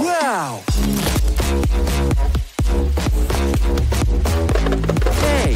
Wow! Hey!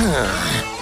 Huh.